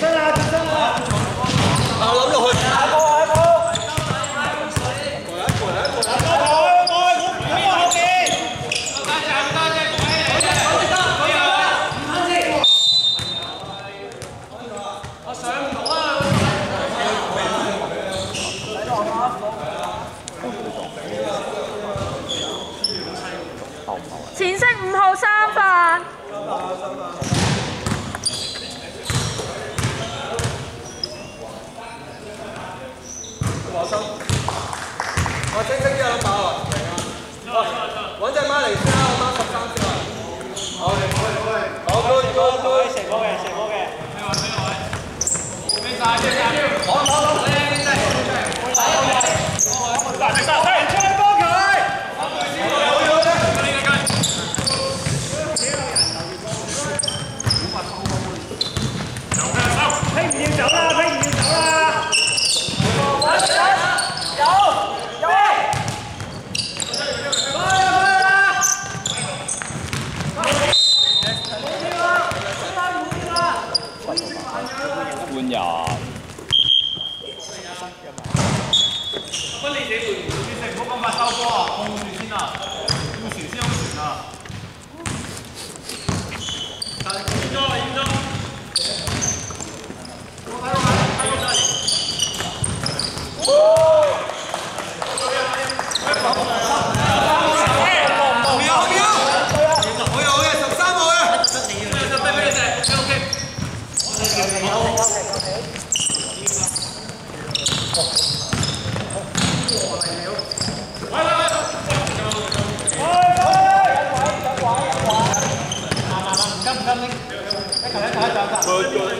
身啦，轉身啦！啊，色五號三犯。我清晰啲啊，把啊，明啊。揾隻孖嚟先啦，我孖十三先啊。好，好，好，good good good。射波嘅，射波嘅。嗱，第三，睇出波佢。拼唔要走啦，拼唔要好！有，有。換人。分你自己隊員先，唔好咁快收波啊！啊，要傳先好傳啊！但係驗咗啦，驗咗。後面後面好有。嘅，十三號嘅。就俾俾你射 Good, good.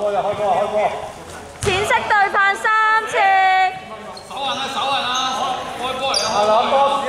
開波就開波喇，開波淺色對範三次，手運喇，手運喇，開波嚟喇，開波。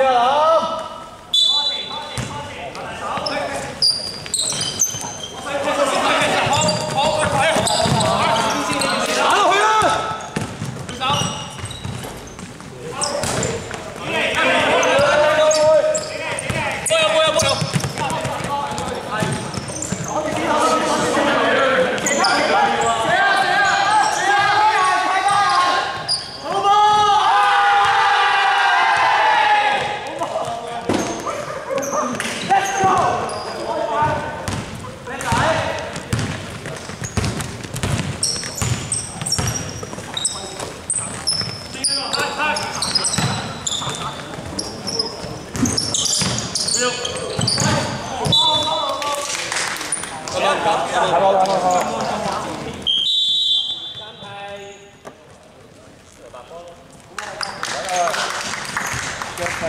呢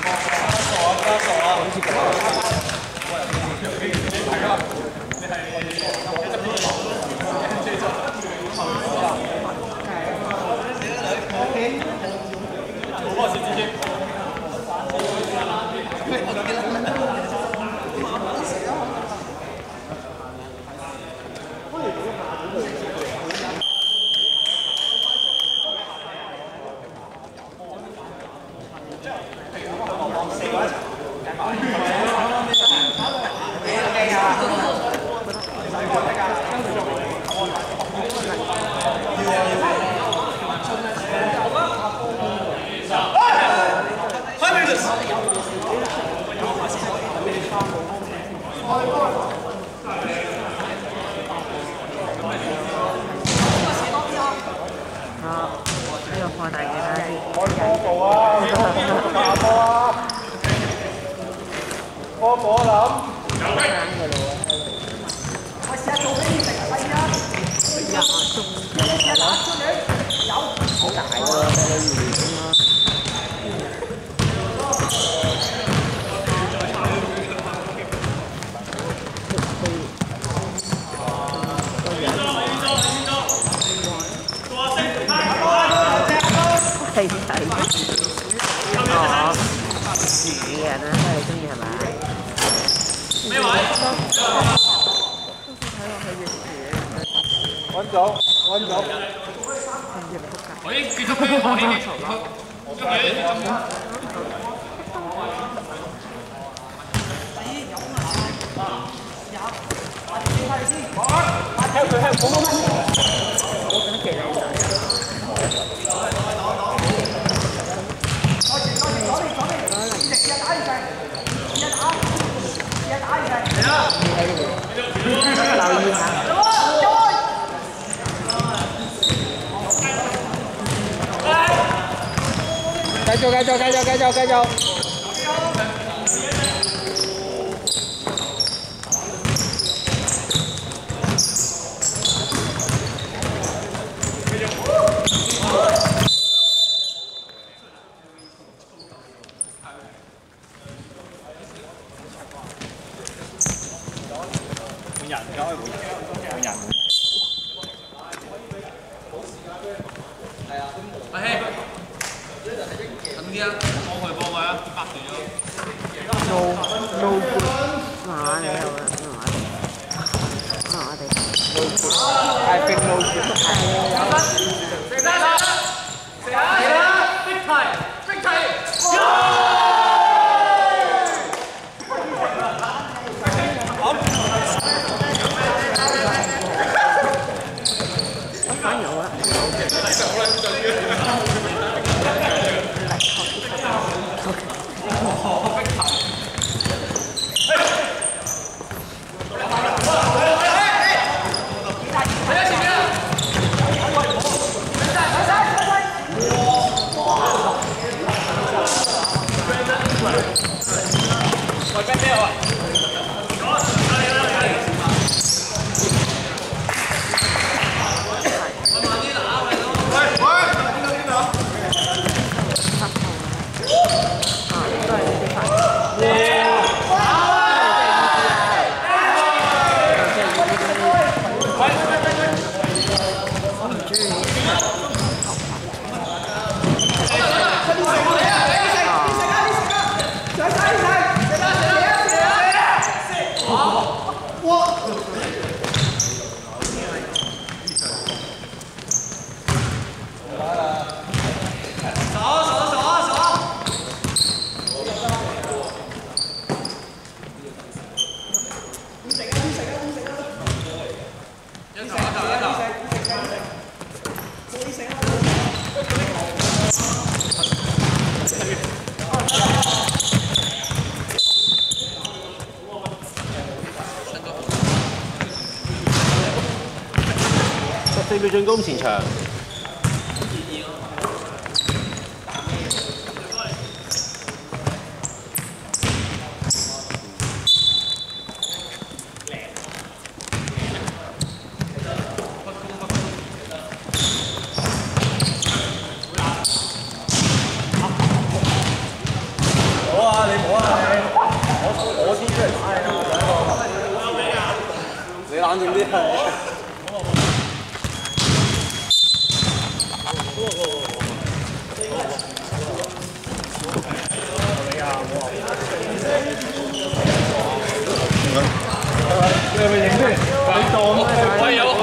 個放大镜睇下先。开波步啊！打波啊！波波谂。 係睇。哦，薯嘅人啦，都係中意係咪？咩位？穩組，穩組。我已經結束佢，我已經結束佢。chơi như hả cái cho cái cho cái cho cái cho cái cho 人，而家可以换人，换人。阿希，近啲啊！帮佢帮佢啊！拍住咗。 no no good 麻麻地好啦，麻麻地，麻麻地。系并路住。反 十四秒進攻前場。 안정돼. 야, 왜 얘네? 나 일단 엄마 빨리 와.